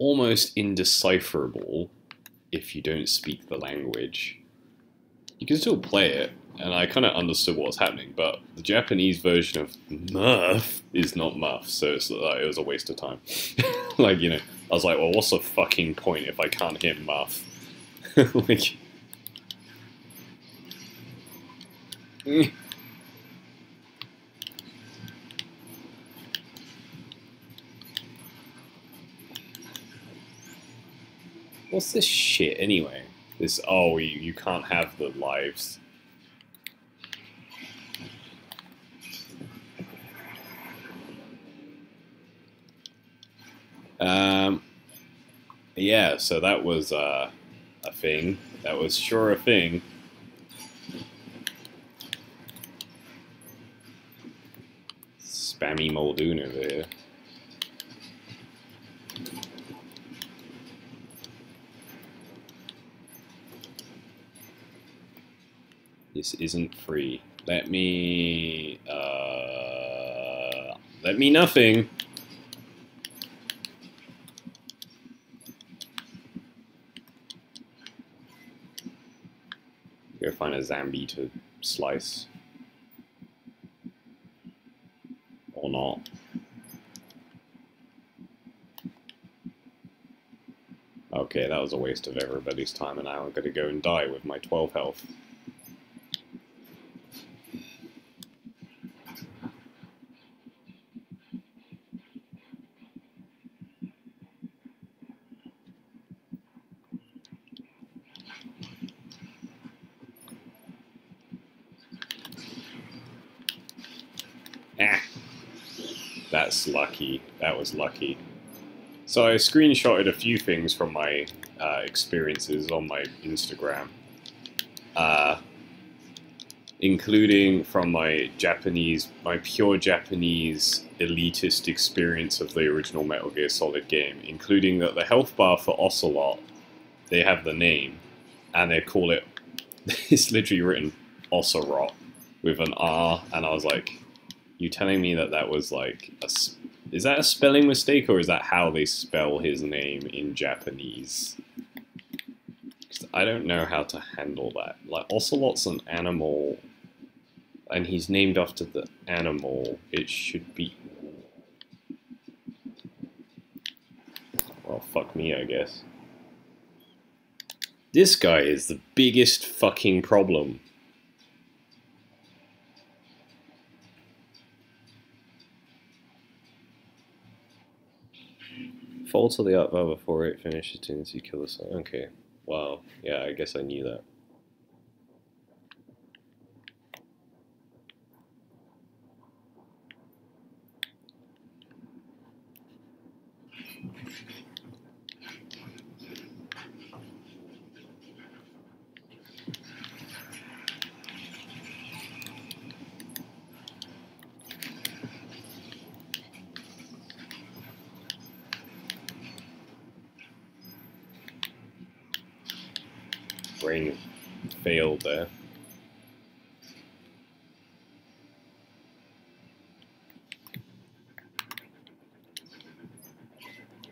almost indecipherable if you don't speak the language. You can still play it, and I kind of understood what was happening, but the Japanese version of Murph is not Muff, so like, it was a waste of time. like, you know, I was like, well, what's the fucking point if I can't hear Muff? like, mm. What's this shit anyway? This, oh, you, you can't have the lives. Um, yeah, so that was uh, a thing. That was sure a thing. Spammy Muldoon over here. This isn't free. Let me, uh, let me nothing. Go find a Zambi to slice. Or not. Okay, that was a waste of everybody's time and I'm gonna go and die with my 12 health. That's lucky. That was lucky. So I screenshotted a few things from my uh, experiences on my Instagram. Uh, including from my Japanese, my pure Japanese elitist experience of the original Metal Gear Solid game, including that the health bar for Ocelot, they have the name, and they call it, it's literally written Ocelot with an R, and I was like, you telling me that that was like a, is that a spelling mistake or is that how they spell his name in Japanese? I don't know how to handle that. Like Ocelot's an animal, and he's named after the animal. It should be. Well, fuck me, I guess. This guy is the biggest fucking problem. Fall to the up before it finishes as you kill sun. Okay. Wow. Yeah, I guess I knew that. brain failed there.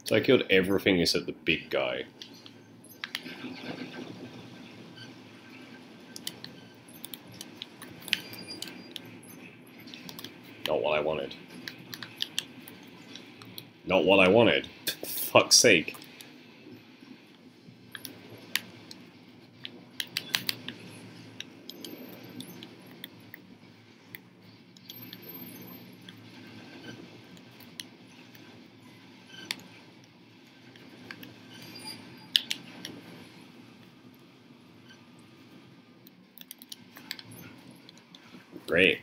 So I killed everything except the big guy. Not what I wanted. Not what I wanted. Fuck's sake. Great.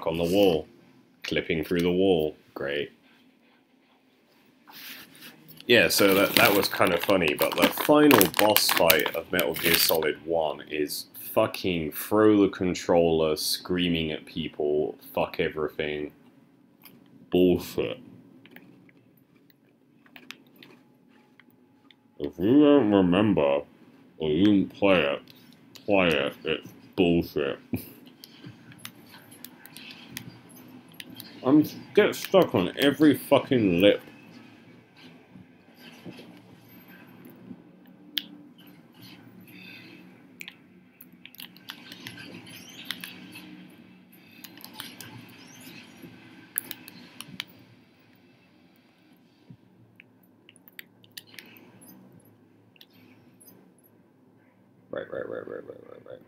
Stuck on the wall. Clipping through the wall. Great. Yeah, so that, that was kind of funny, but the final boss fight of Metal Gear Solid 1 is fucking throw the controller, screaming at people, fuck everything. Bullshit. If you don't remember, or you didn't play it, play it, it's bullshit. I'm get stuck on every fucking lip. Right, right, right, right, right, right, right.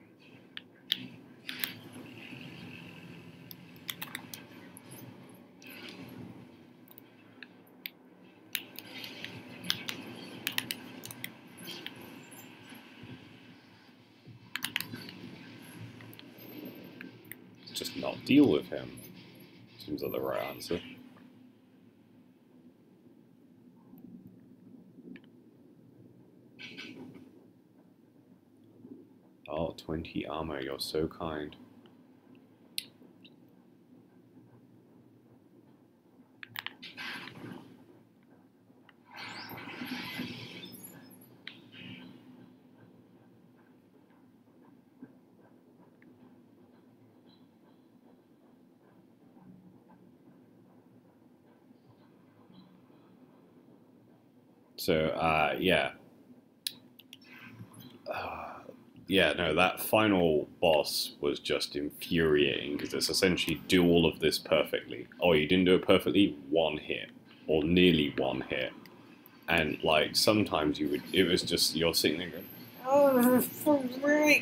Just with him. Seems like the right answer. Oh, 20 armor, you're so kind. So, uh, yeah. Uh, yeah, no, that final boss was just infuriating because it's essentially do all of this perfectly. Oh, you didn't do it perfectly? One hit. Or nearly one hit. And, like, sometimes you would, it was just, you're sitting there going, oh, for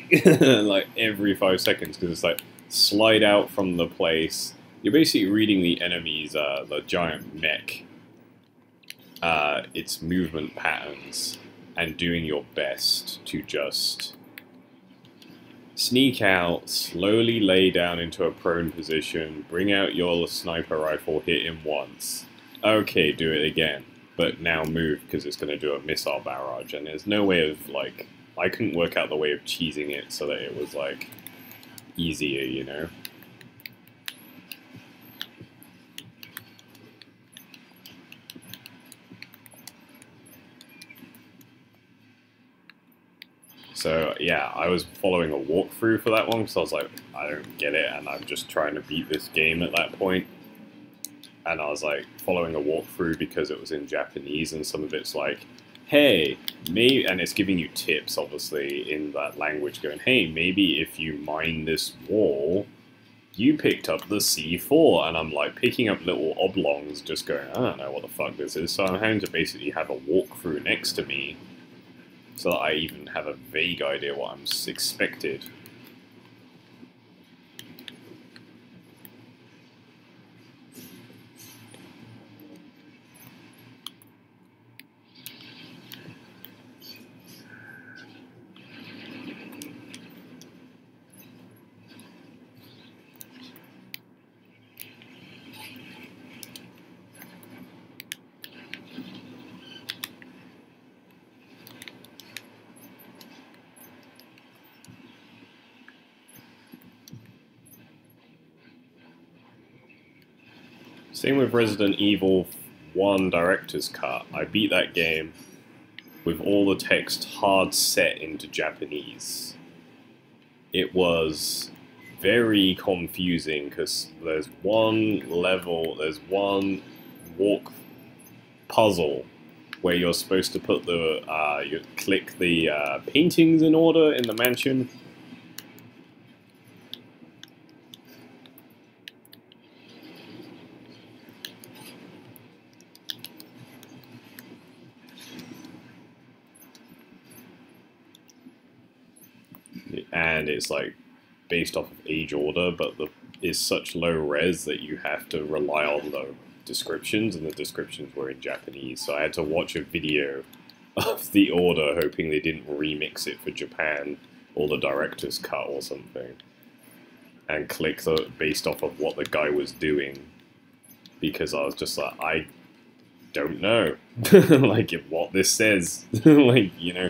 like, every five seconds because it's like, slide out from the place. You're basically reading the enemy's, uh, the giant mech uh, its movement patterns and doing your best to just sneak out, slowly lay down into a prone position, bring out your sniper rifle, hit him once. Okay, do it again, but now move because it's going to do a missile barrage, and there's no way of like I couldn't work out the way of cheesing it so that it was like easier, you know. So yeah, I was following a walkthrough for that one because I was like, I don't get it, and I'm just trying to beat this game at that point. And I was like following a walkthrough because it was in Japanese, and some of it's like, hey, maybe, and it's giving you tips, obviously, in that language, going, hey, maybe if you mine this wall, you picked up the C4, and I'm like picking up little oblongs, just going, I don't know what the fuck this is. So I'm having to basically have a walkthrough next to me so that I even have a vague idea what I'm expected. Same with Resident Evil 1 Director's Cut. I beat that game with all the text hard set into Japanese. It was very confusing because there's one level, there's one walk puzzle where you're supposed to put the, uh, you click the uh, paintings in order in the mansion and it's like based off of age order, but the is such low res that you have to rely on the descriptions, and the descriptions were in Japanese. So I had to watch a video of the order, hoping they didn't remix it for Japan or the director's cut or something, and click the based off of what the guy was doing, because I was just like I don't know, like what this says, like you know.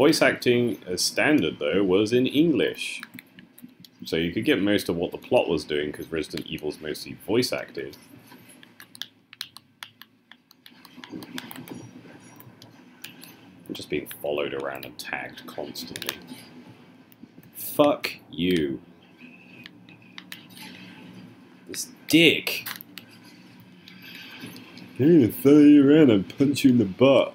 Voice acting as standard, though, was in English. So you could get most of what the plot was doing, because Resident Evil's mostly voice acted. Just being followed around and tagged constantly. Fuck you. This dick. I'm gonna follow you around and punch you in the butt.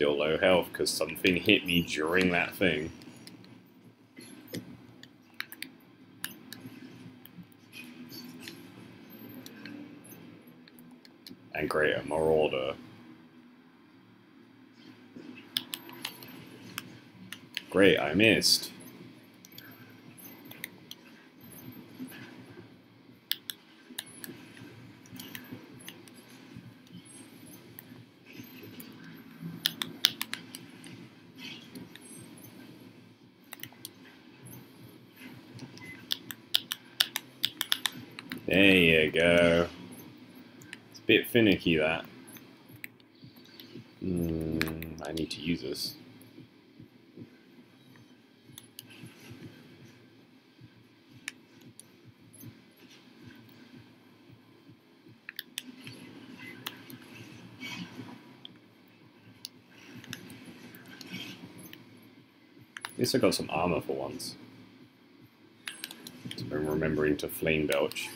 still low health because something hit me during that thing. And great, a Marauder. Great, I missed. There you go. It's a bit finicky, that. Mm, I need to use this. At least I got some armor for once. I'm remembering to flame belch.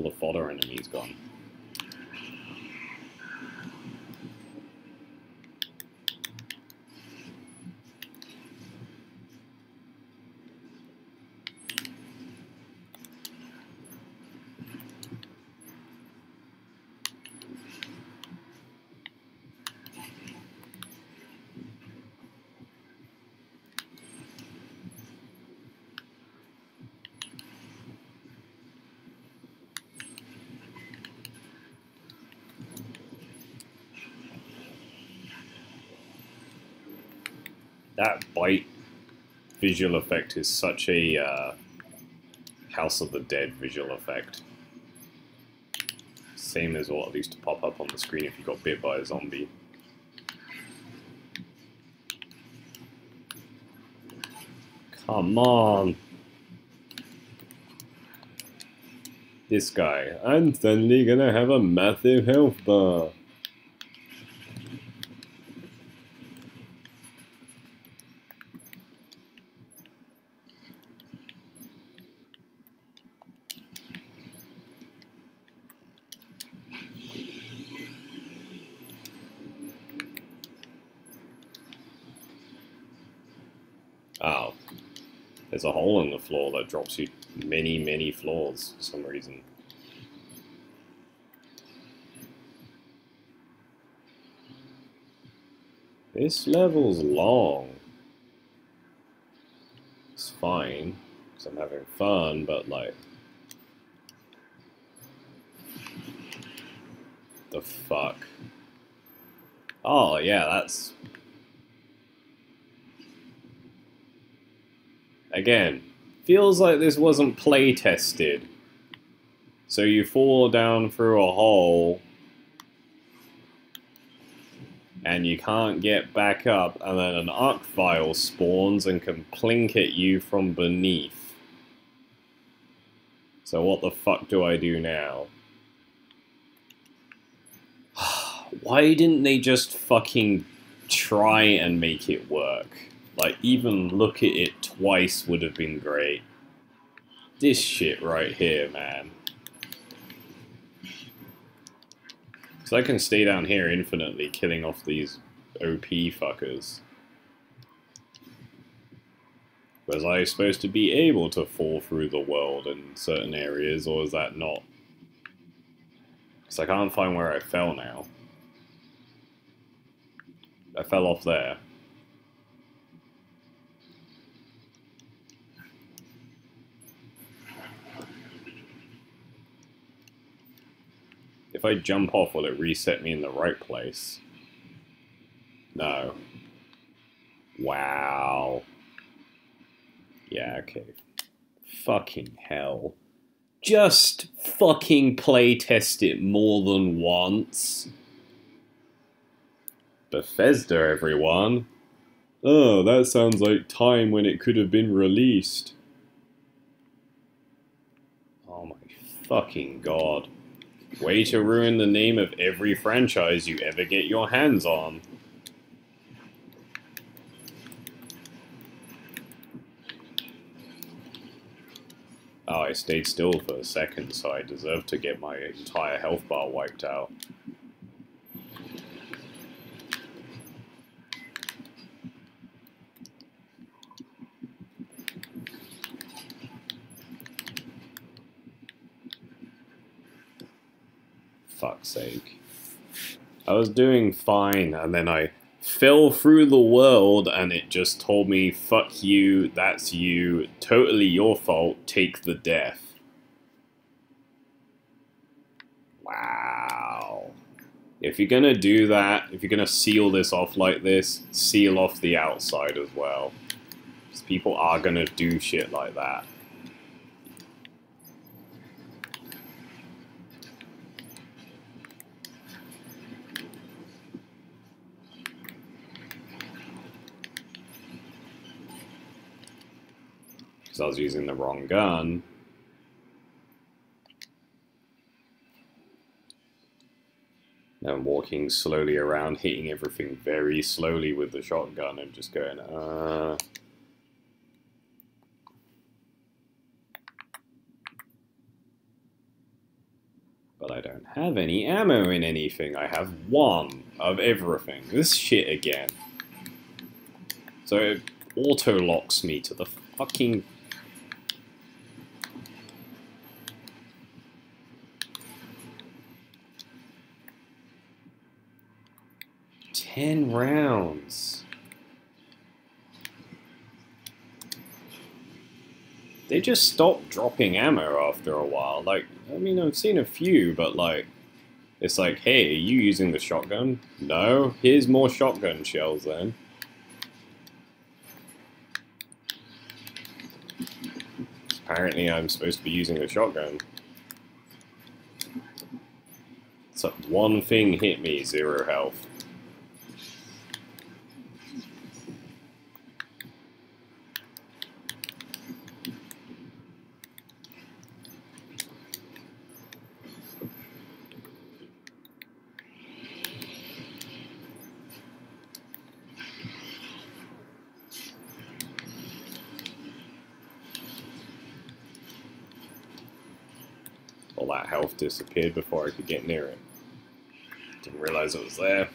All the fodder enemies gone? That bite visual effect is such a uh, House of the Dead visual effect. Same as what used to pop up on the screen if you got bit by a zombie. Come on! This guy. I'm suddenly gonna have a massive health bar. Oh. There's a hole in the floor that drops you many, many floors for some reason. This level's long. It's fine, because I'm having fun, but like... The fuck? Oh, yeah, that's Again, feels like this wasn't play tested. So you fall down through a hole and you can't get back up and then an Arch-vile spawns and can plink at you from beneath. So what the fuck do I do now? Why didn't they just fucking try and make it work? Like, even look at it twice would have been great. This shit right here, man. So I can stay down here infinitely killing off these OP fuckers. Was I supposed to be able to fall through the world in certain areas, or is that not? Because I can't find where I fell now. I fell off there. If I jump off, will it reset me in the right place? No. Wow. Yeah, okay. Fucking hell. Just fucking playtest it more than once. Bethesda, everyone. Oh, that sounds like time when it could have been released. Oh my fucking god. Way to ruin the name of every franchise you ever get your hands on. Oh, I stayed still for a second, so I deserve to get my entire health bar wiped out. Sake. I was doing fine, and then I fell through the world and it just told me, fuck you, that's you, totally your fault, take the death. Wow. If you're gonna do that, if you're gonna seal this off like this, seal off the outside as well. Because people are gonna do shit like that. Because I was using the wrong gun. I'm walking slowly around, hitting everything very slowly with the shotgun and just going, uh... But I don't have any ammo in anything. I have one of everything. This shit again. So it auto-locks me to the fucking Ten rounds. They just stopped dropping ammo after a while. Like, I mean, I've seen a few, but like, it's like, hey, are you using the shotgun? No? Here's more shotgun shells then. Apparently I'm supposed to be using a shotgun. So one thing hit me, zero health. all that health disappeared before I could get near it. Didn't realize it was there.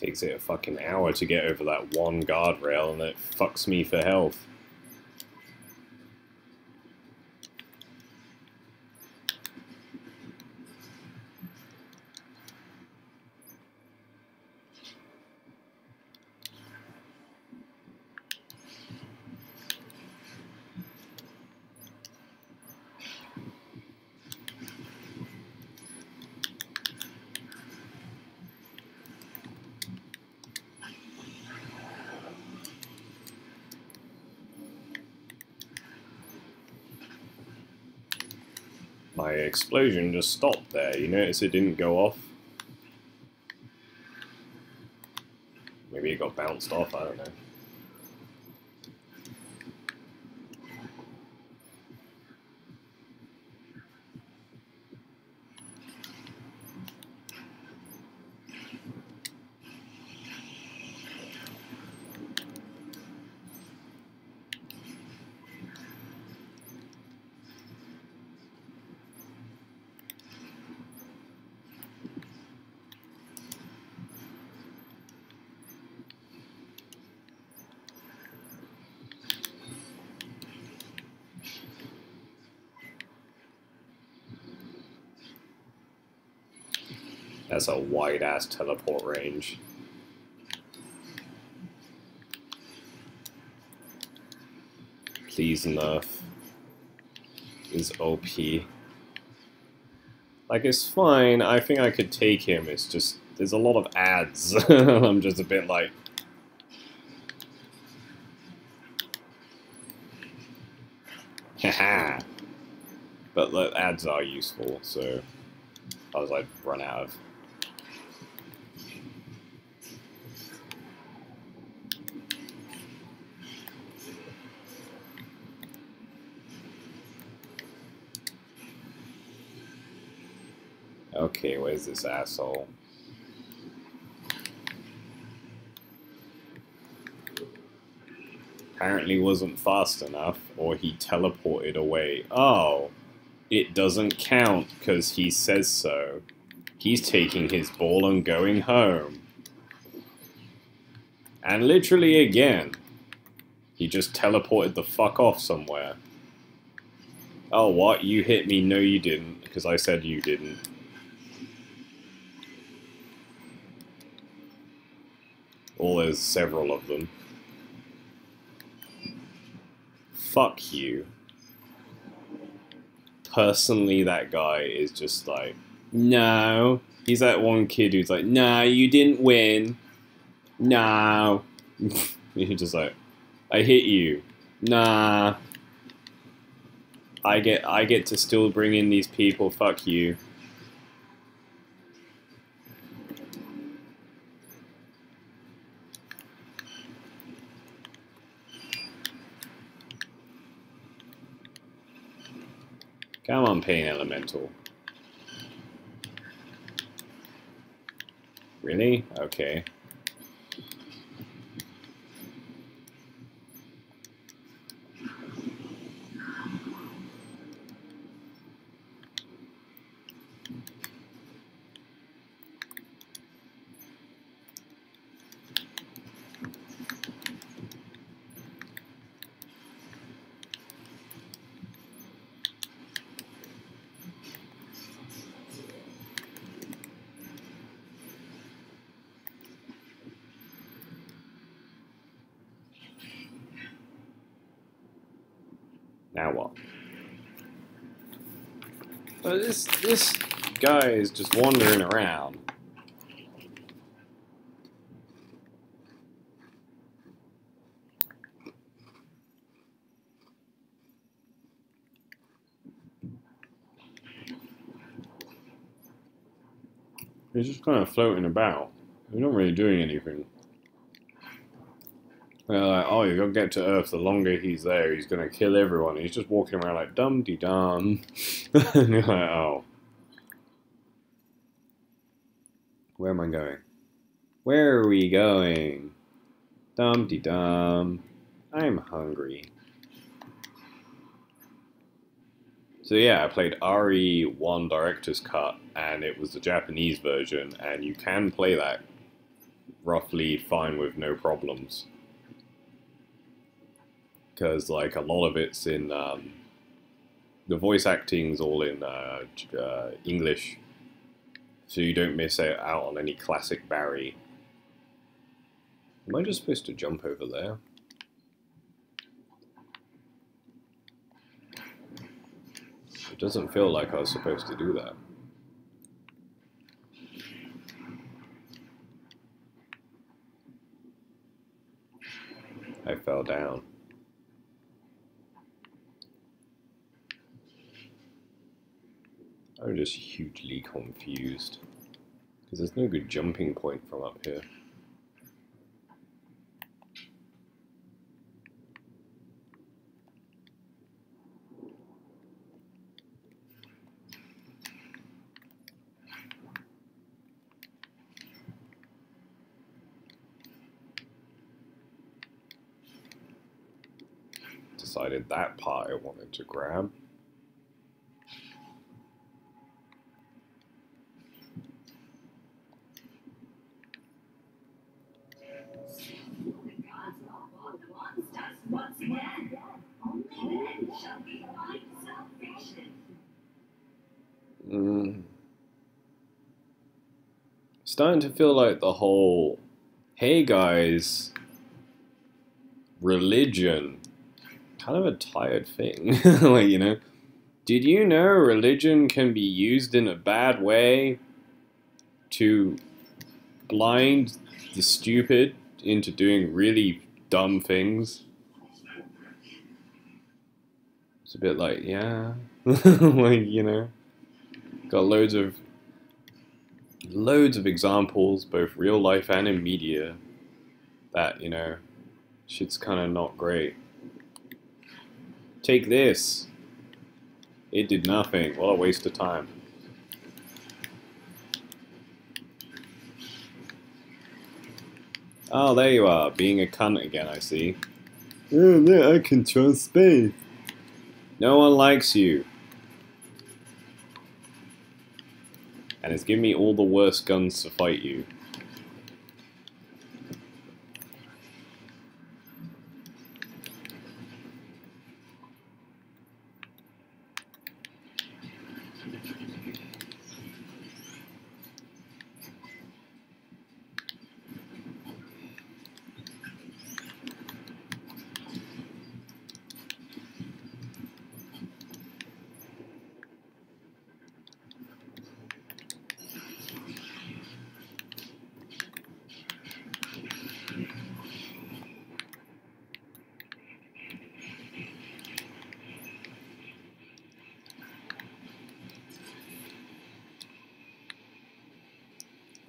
Takes it a fucking hour to get over that one guardrail and it fucks me for health. my explosion just stopped there. You notice it didn't go off? Maybe it got bounced off, I don't know. That's a wide ass teleport range. Please nerf is OP. Like it's fine, I think I could take him, it's just there's a lot of ads. I'm just a bit like Haha. but the ads are useful, so I was like run out of Okay, where's this asshole? Apparently wasn't fast enough, or he teleported away. Oh, it doesn't count because he says so. He's taking his ball and going home. And literally again, he just teleported the fuck off somewhere. Oh, what? You hit me? No, you didn't, because I said you didn't. Well, there's several of them. Fuck you. Personally, that guy is just like, no. He's that one kid who's like, no, you didn't win. No. He's just like, I hit you. Nah. I get I get to still bring in these people, fuck you. Elemental. Really? Okay. What? Well, this this guy is just wandering around. He's just kind of floating about. He's not really doing anything. They're like, oh, you're gonna get to Earth. The longer he's there, he's gonna kill everyone. He's just walking around like dum de dum. and you're like, oh, where am I going? Where are we going? Dum de dum. I'm hungry. So yeah, I played RE1 Director's Cut, and it was the Japanese version, and you can play that roughly fine with no problems. Because, like, a lot of it's in, um, the voice acting's all in uh, uh, English, so you don't miss out on any classic Barry. Am I just supposed to jump over there? It doesn't feel like I was supposed to do that. I fell down. I'm just hugely confused. Because there's no good jumping point from up here. decided that part I wanted to grab. Starting to feel like the whole, hey guys, religion kind of a tired thing. like, you know, did you know religion can be used in a bad way to blind the stupid into doing really dumb things? It's a bit like, yeah, like, you know, got loads of loads of examples, both real life and in media, that, you know, shit's kind of not great. Take this. It did nothing. What a waste of time. Oh, there you are, being a cunt again, I see. Oh, yeah, I control space. No one likes you. And giving me all the worst guns to fight you.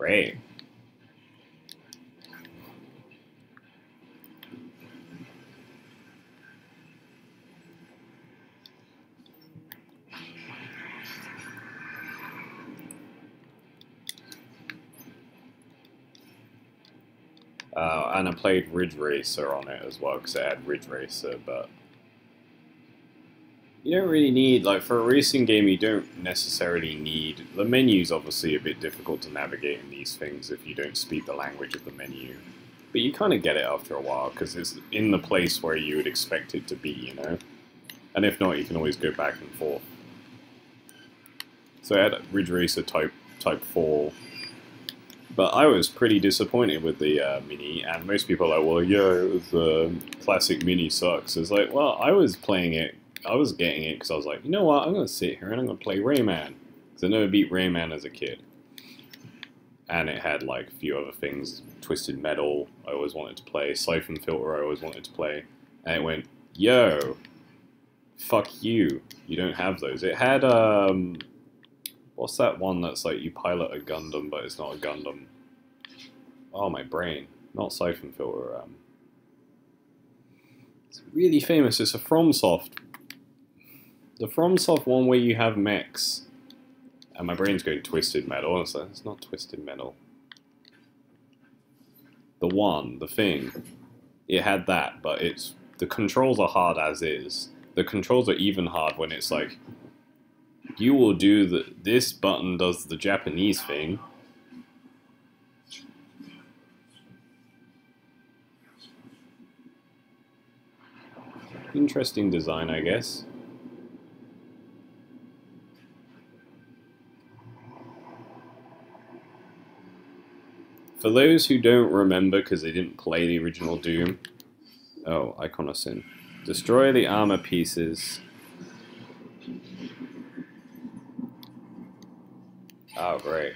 Great. Uh, and I played Ridge Racer on it as well because it had Ridge Racer, but you don't really need, like, for a racing game, you don't necessarily need, the menu's obviously a bit difficult to navigate in these things if you don't speak the language of the menu. But you kind of get it after a while, because it's in the place where you would expect it to be, you know? And if not, you can always go back and forth. So I had Ridge Racer Type, type 4, but I was pretty disappointed with the uh, Mini, and most people are like, well, yeah, uh, classic Mini sucks. It's like, well, I was playing it I was getting it because I was like, you know what, I'm going to sit here and I'm going to play Rayman. Because I never beat Rayman as a kid. And it had like a few other things. Twisted Metal, I always wanted to play. Siphon Filter, I always wanted to play. And it went, yo, fuck you. You don't have those. It had, um, what's that one that's like you pilot a Gundam, but it's not a Gundam? Oh, my brain. Not Siphon Filter, um, it's really famous. It's a FromSoft the FromSoft one where you have mechs. And my brain's going twisted metal. Honestly, it's not twisted metal. The one, the thing. It had that, but it's the controls are hard as is. The controls are even hard when it's like you will do the this button does the Japanese thing. Interesting design, I guess. For those who don't remember because they didn't play the original Doom, oh, Icon of Sin. Destroy the armor pieces. Oh, great.